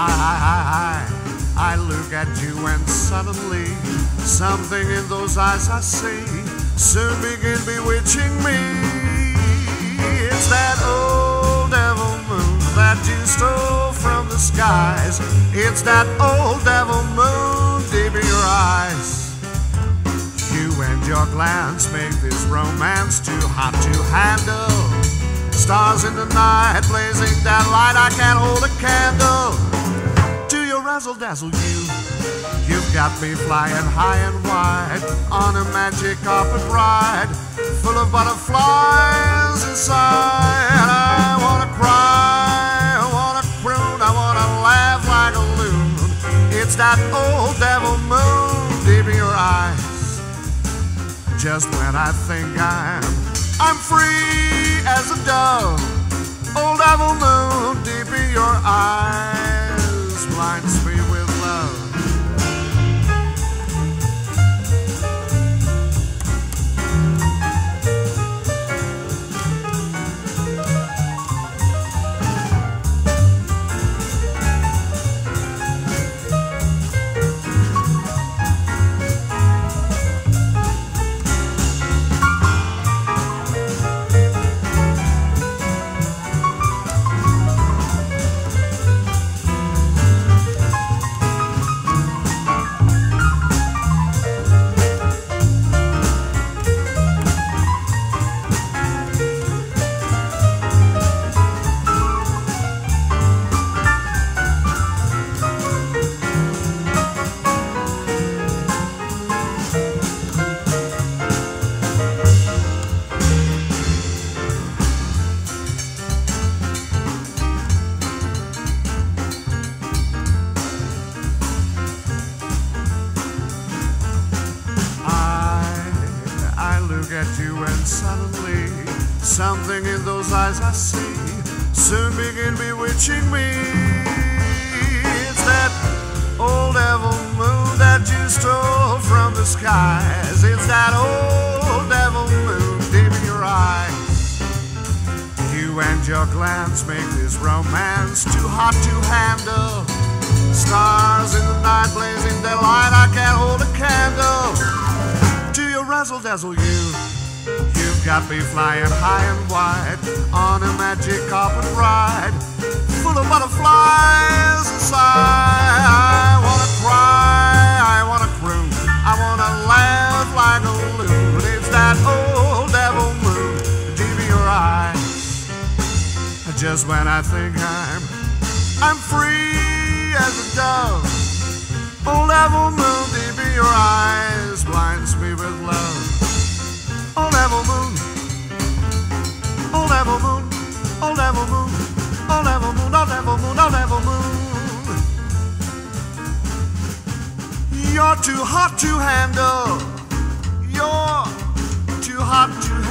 I, I, I, I look at you and suddenly something in those eyes I see soon begin bewitching me. It's that old devil moon that you stole from the skies. It's that old devil moon deep in your eyes. You and your glance make this romance too hot to handle. Stars in the night, blazing that light, I can't hold a candle. Razzle dazzle, you. You've got me flying high and wide on a magic carpet ride, full of butterflies inside. I wanna cry, I wanna croon, I wanna laugh like a loon. It's that old devil moon deep in your eyes. Just when I think I'm I'm free as a dove, at you and suddenly something in those eyes I see soon begin bewitching me. It's that old devil moon that you stole from the skies. It's that old devil moon deep in your eyes. You and your glance make this romance too hot to handle. Stars in the night blazing their light, dazzle you. You've got me flying high and wide on a magic carpet ride, full of butterflies inside. I wanna cry, I wanna croon, I wanna laugh like a loon. It's that old devil moon deep in your eyes. Just when I think I'm, I'm free as a dove. Old devil moon deep in your eyes You're too hot to handle. You're too hot to handle.